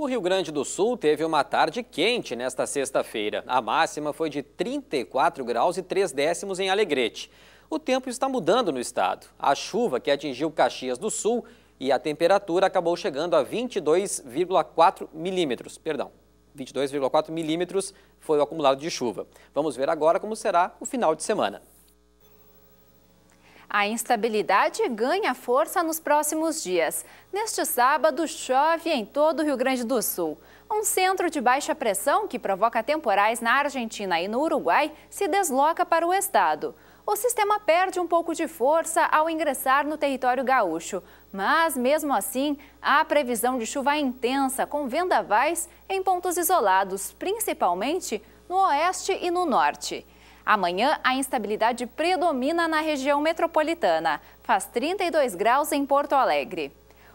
O Rio Grande do Sul teve uma tarde quente nesta sexta-feira. A máxima foi de 34 graus e 3 décimos em Alegrete. O tempo está mudando no estado. A chuva que atingiu Caxias do Sul e a temperatura acabou chegando a 22,4 milímetros. Perdão, 22,4 milímetros foi o acumulado de chuva. Vamos ver agora como será o final de semana. A instabilidade ganha força nos próximos dias. Neste sábado, chove em todo o Rio Grande do Sul. Um centro de baixa pressão que provoca temporais na Argentina e no Uruguai se desloca para o estado. O sistema perde um pouco de força ao ingressar no território gaúcho, mas mesmo assim há previsão de chuva intensa com vendavais em pontos isolados, principalmente no oeste e no norte. Amanhã, a instabilidade predomina na região metropolitana. Faz 32 graus em Porto Alegre.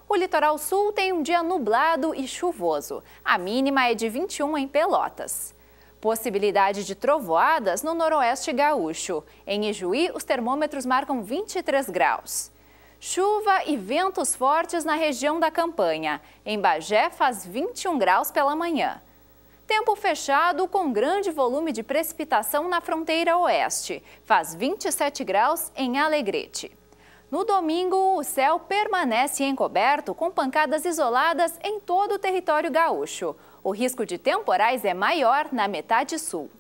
O litoral sul tem um dia nublado e chuvoso. A mínima é de 21 em Pelotas. Possibilidade de trovoadas no noroeste gaúcho. Em Ijuí, os termômetros marcam 23 graus. Chuva e ventos fortes na região da campanha. Em Bagé, faz 21 graus pela manhã. Tempo fechado com grande volume de precipitação na fronteira oeste. Faz 27 graus em Alegrete. No domingo, o céu permanece encoberto com pancadas isoladas em todo o território gaúcho. O risco de temporais é maior na metade sul.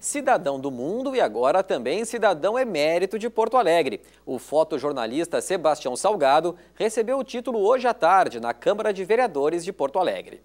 Cidadão do mundo e agora também cidadão emérito de Porto Alegre. O fotojornalista Sebastião Salgado recebeu o título hoje à tarde na Câmara de Vereadores de Porto Alegre.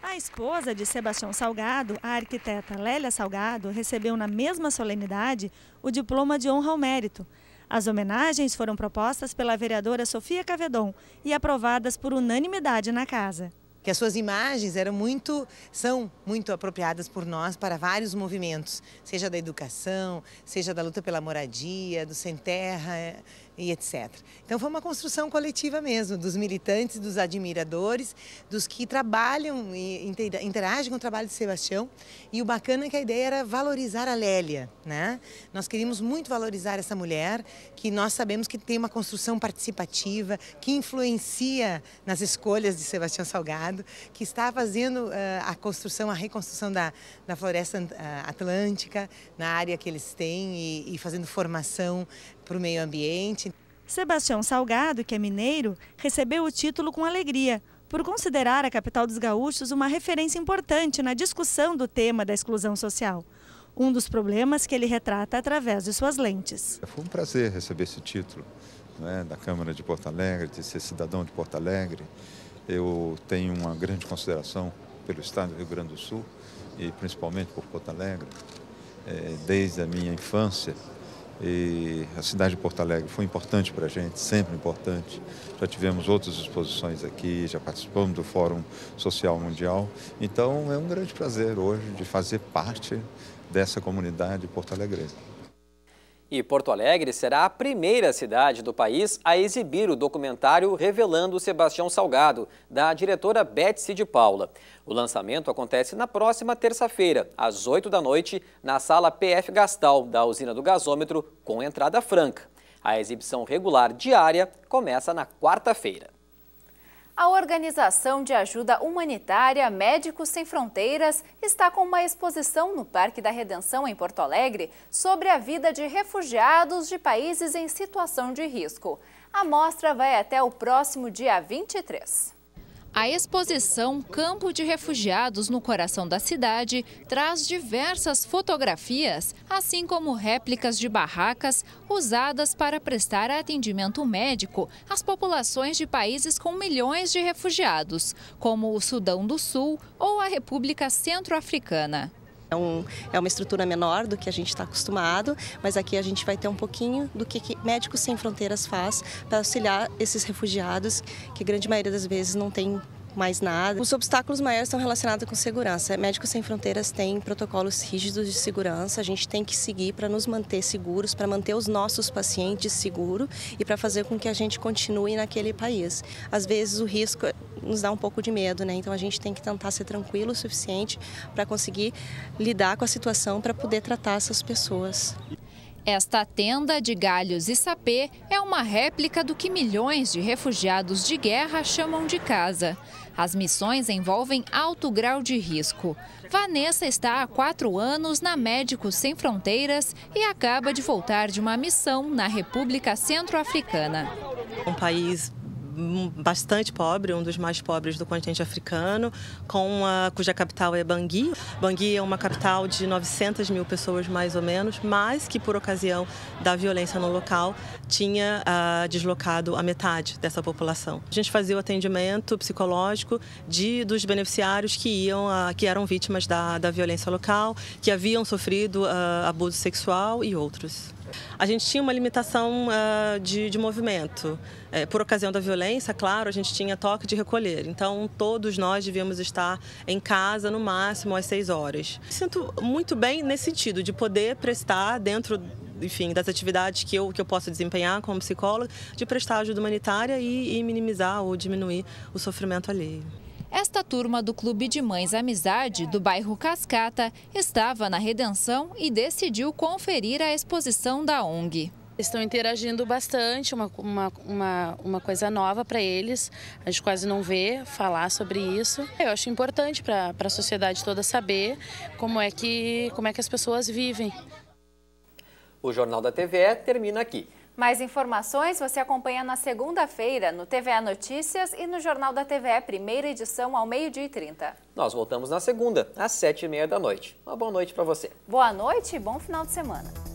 A esposa de Sebastião Salgado, a arquiteta Lélia Salgado, recebeu na mesma solenidade o diploma de honra ao mérito. As homenagens foram propostas pela vereadora Sofia Cavedon e aprovadas por unanimidade na casa que as suas imagens eram muito, são muito apropriadas por nós para vários movimentos, seja da educação, seja da luta pela moradia, do sem terra e etc. Então foi uma construção coletiva mesmo, dos militantes, dos admiradores, dos que trabalham e interagem com o trabalho de Sebastião. E o bacana é que a ideia era valorizar a Lélia, né? Nós queríamos muito valorizar essa mulher, que nós sabemos que tem uma construção participativa, que influencia nas escolhas de Sebastião Salgado, que está fazendo uh, a construção, a reconstrução da, da floresta uh, atlântica, na área que eles têm e, e fazendo formação para o meio ambiente. Sebastião Salgado, que é mineiro, recebeu o título com alegria, por considerar a capital dos gaúchos uma referência importante na discussão do tema da exclusão social. Um dos problemas que ele retrata através de suas lentes. Foi um prazer receber esse título né, da Câmara de Porto Alegre, de ser cidadão de Porto Alegre. Eu tenho uma grande consideração pelo estado do Rio Grande do Sul e principalmente por Porto Alegre. É, desde a minha infância, e a cidade de Porto Alegre foi importante para a gente, sempre importante. Já tivemos outras exposições aqui, já participamos do Fórum Social Mundial. Então é um grande prazer hoje de fazer parte dessa comunidade porto-alegrense. E Porto Alegre será a primeira cidade do país a exibir o documentário Revelando Sebastião Salgado, da diretora Betsy de Paula. O lançamento acontece na próxima terça-feira, às 8 da noite, na sala PF Gastal, da usina do gasômetro, com entrada franca. A exibição regular diária começa na quarta-feira. A Organização de Ajuda Humanitária Médicos Sem Fronteiras está com uma exposição no Parque da Redenção, em Porto Alegre, sobre a vida de refugiados de países em situação de risco. A mostra vai até o próximo dia 23. A exposição Campo de Refugiados no Coração da Cidade traz diversas fotografias, assim como réplicas de barracas usadas para prestar atendimento médico às populações de países com milhões de refugiados, como o Sudão do Sul ou a República Centro-Africana. É, um, é, uma estrutura menor do que a gente está acostumado, mas aqui a gente vai ter um pouquinho do que, que Médicos Sem Fronteiras faz para auxiliar esses refugiados, que a grande maioria das vezes não tem mais nada. Os obstáculos maiores estão relacionados com segurança. Médicos Sem Fronteiras tem protocolos rígidos de segurança, a gente tem que seguir para nos manter seguros, para manter os nossos pacientes seguros e para fazer com que a gente continue naquele país. Às vezes o risco nos dá um pouco de medo, né? Então a gente tem que tentar ser tranquilo o suficiente para conseguir lidar com a situação para poder tratar essas pessoas. Esta tenda de galhos e sapê é uma réplica do que milhões de refugiados de guerra chamam de casa. As missões envolvem alto grau de risco. Vanessa está há quatro anos na Médicos Sem Fronteiras e acaba de voltar de uma missão na República Centro-Africana. Um país bastante pobre, um dos mais pobres do continente africano, com uma, cuja capital é Bangui. Bangui é uma capital de 900 mil pessoas mais ou menos, mas que por ocasião da violência no local tinha uh, deslocado a metade dessa população. A gente fazia o atendimento psicológico de dos beneficiários que iam uh, que eram vítimas da, da violência local, que haviam sofrido uh, abuso sexual e outros. A gente tinha uma limitação uh, de, de, movimento. É, por ocasião da violência, claro, a gente tinha toque de recolher. Então, todos nós devíamos estar em casa no máximo às seis horas. Sinto muito bem nesse sentido, de poder prestar dentro enfim, das atividades que eu, que eu posso desempenhar como psicóloga, de prestar ajuda humanitária e, e minimizar ou diminuir o sofrimento alheio. Esta turma do Clube de Mães Amizade, do bairro Cascata, estava na Redenção e decidiu conferir a exposição da ONG. Estão interagindo bastante, uma, uma, uma, uma coisa nova para eles. A gente quase não vê falar sobre isso. Eu acho importante para a sociedade toda saber como é, que, como é que as pessoas vivem. O Jornal da TVE termina aqui. Mais informações você acompanha na segunda-feira no TVE Notícias e no Jornal da TVE, primeira edição, ao meio-dia e 30. Nós voltamos na segunda, às sete e meia da noite. Uma boa noite para você. Boa noite e bom final de semana.